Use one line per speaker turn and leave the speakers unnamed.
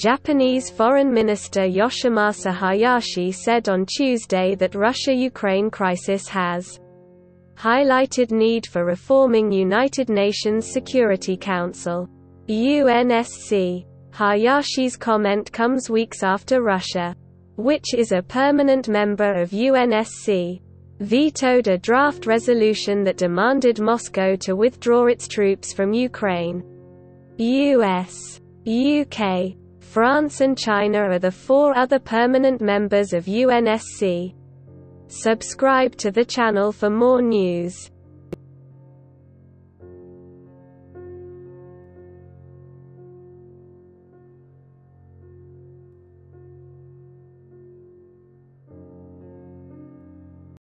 Japanese Foreign Minister Yoshimasa Hayashi said on Tuesday that Russia-Ukraine crisis has highlighted need for reforming United Nations Security Council UNSC. Hayashi's comment comes weeks after Russia, which is a permanent member of UNSC, vetoed a draft resolution that demanded Moscow to withdraw its troops from Ukraine. US, UK, France and China are the four other permanent members of UNSC. Subscribe to the channel for more news.